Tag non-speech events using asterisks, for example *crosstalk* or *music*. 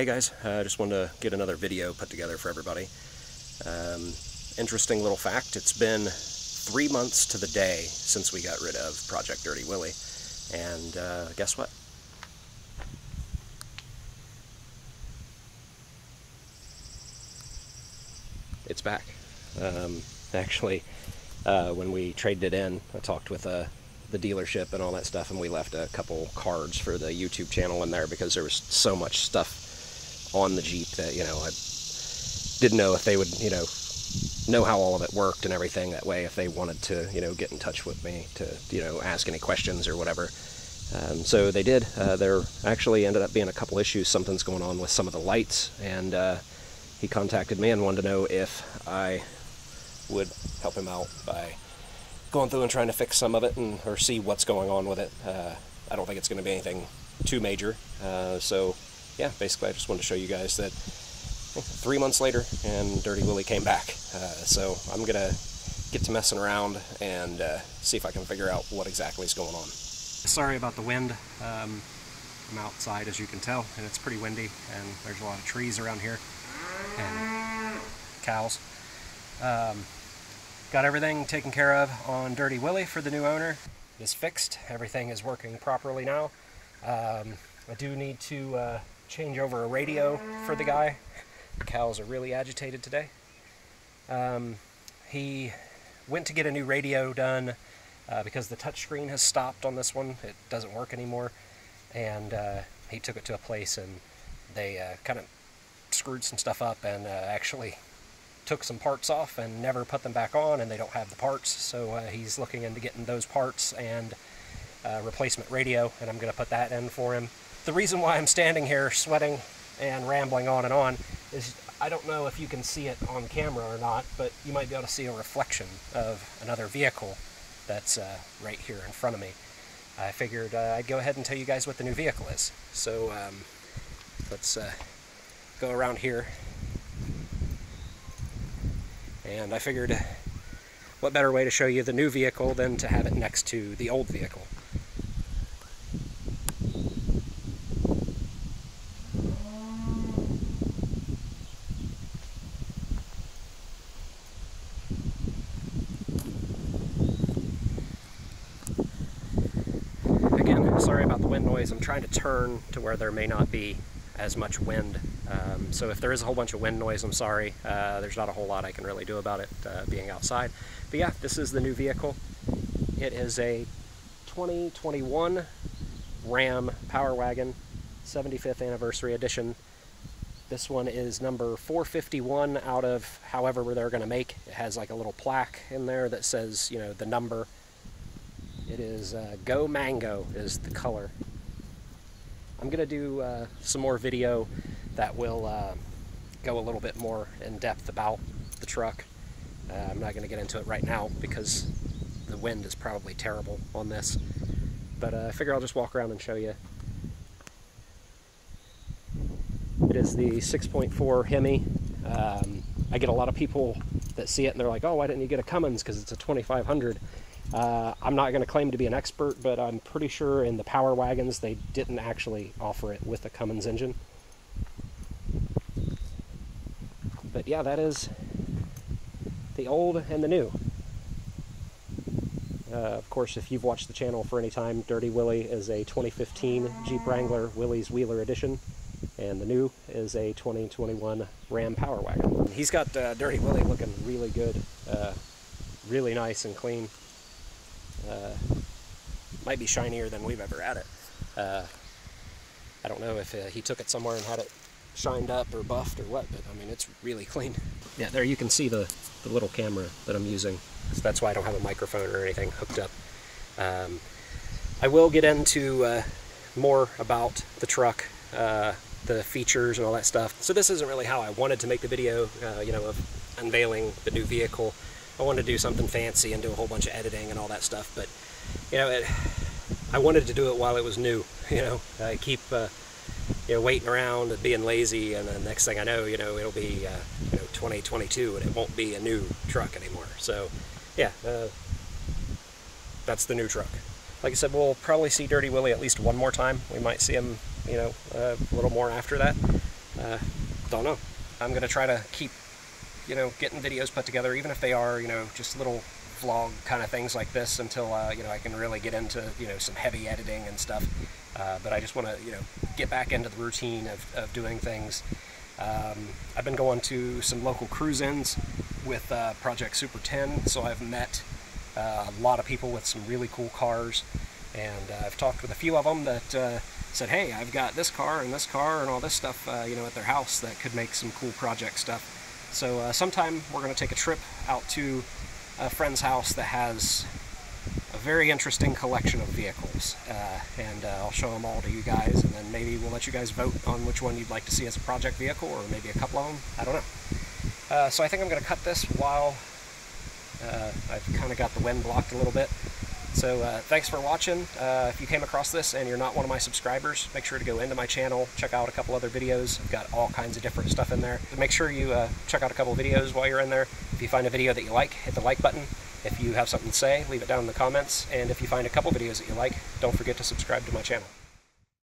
Hey guys, I uh, just wanted to get another video put together for everybody. Um, interesting little fact, it's been three months to the day since we got rid of Project Dirty Willy. And uh, guess what? It's back. Um, actually, uh, when we traded it in, I talked with uh, the dealership and all that stuff, and we left a couple cards for the YouTube channel in there because there was so much stuff on the Jeep that, you know, I didn't know if they would, you know, know how all of it worked and everything. That way, if they wanted to, you know, get in touch with me to, you know, ask any questions or whatever. Um, so they did. Uh, there actually ended up being a couple issues. Something's going on with some of the lights, and uh, he contacted me and wanted to know if I would help him out by going through and trying to fix some of it and or see what's going on with it. Uh, I don't think it's going to be anything too major. Uh, so yeah, basically I just wanted to show you guys that three months later and Dirty Willy came back. Uh, so I'm going to get to messing around and uh, see if I can figure out what exactly is going on. Sorry about the wind. Um, I'm outside as you can tell and it's pretty windy and there's a lot of trees around here and cows. Um, got everything taken care of on Dirty Willy for the new owner. It is fixed. Everything is working properly now. Um, I do need to uh, change over a radio for the guy. The cows are really agitated today. Um, he went to get a new radio done uh, because the touchscreen has stopped on this one. It doesn't work anymore. And uh, he took it to a place and they uh, kind of screwed some stuff up and uh, actually took some parts off and never put them back on and they don't have the parts. So uh, he's looking into getting those parts and uh, replacement radio and I'm going to put that in for him the reason why I'm standing here sweating and rambling on and on is I don't know if you can see it on camera or not, but you might be able to see a reflection of another vehicle that's uh, right here in front of me. I figured uh, I'd go ahead and tell you guys what the new vehicle is. So um, let's uh, go around here. And I figured what better way to show you the new vehicle than to have it next to the old vehicle. sorry about the wind noise. I'm trying to turn to where there may not be as much wind. Um, so if there is a whole bunch of wind noise, I'm sorry. Uh, there's not a whole lot I can really do about it uh, being outside. But yeah, this is the new vehicle. It is a 2021 Ram Power Wagon 75th Anniversary Edition. This one is number 451 out of however they're going to make. It has like a little plaque in there that says, you know, the number it is uh, Go Mango is the color. I'm going to do uh, some more video that will uh, go a little bit more in depth about the truck. Uh, I'm not going to get into it right now because the wind is probably terrible on this. But uh, I figure I'll just walk around and show you. It is the 6.4 Hemi. Um, I get a lot of people that see it and they're like, oh, why didn't you get a Cummins because it's a 2500? Uh, I'm not going to claim to be an expert, but I'm pretty sure in the Power Wagons they didn't actually offer it with a Cummins engine. But yeah, that is the old and the new. Uh, of course, if you've watched the channel for any time, Dirty Willy is a 2015 Jeep Wrangler Willys Wheeler Edition, and the new is a 2021 Ram Power Wagon. He's got uh, Dirty Willy looking really good, uh, really nice and clean. Uh, might be shinier than we've ever had it. Uh, I don't know if uh, he took it somewhere and had it shined up or buffed or what, but I mean, it's really *laughs* clean. Yeah, there you can see the, the little camera that I'm using. So that's why I don't have a microphone or anything hooked up. Um, I will get into uh, more about the truck, uh, the features and all that stuff. So this isn't really how I wanted to make the video, uh, you know, of unveiling the new vehicle. I wanted to do something fancy and do a whole bunch of editing and all that stuff, but you know, it, I wanted to do it while it was new. *laughs* You know, I keep uh, you know waiting around and being lazy, and the next thing I know, you know, it'll be uh, you know 2022 and it won't be a new truck anymore. So, yeah, uh, that's the new truck. Like I said, we'll probably see Dirty Willy at least one more time. We might see him, you know, a little more after that. uh, don't know. I'm gonna try to keep, you know, getting videos put together, even if they are, you know, just little vlog kind of things like this until uh, you know I can really get into you know some heavy editing and stuff. Uh, but I just want to you know get back into the routine of, of doing things. Um, I've been going to some local cruise-ins with uh, Project Super 10, so I've met uh, a lot of people with some really cool cars, and uh, I've talked with a few of them that uh, said, "Hey, I've got this car and this car and all this stuff, you know, at their house that could make some cool project stuff." So sometime we're going to take a trip out to a friend's house that has a very interesting collection of vehicles, uh, and uh, I'll show them all to you guys, and then maybe we'll let you guys vote on which one you'd like to see as a project vehicle, or maybe a couple of them. I don't know. Uh, so I think I'm going to cut this while uh, I've kind of got the wind blocked a little bit. So uh, thanks for watching. Uh, if you came across this and you're not one of my subscribers, make sure to go into my channel, check out a couple other videos. I've got all kinds of different stuff in there. Make sure you uh, check out a couple videos while you're in there. If you find a video that you like, hit the like button. If you have something to say, leave it down in the comments. And if you find a couple videos that you like, don't forget to subscribe to my channel.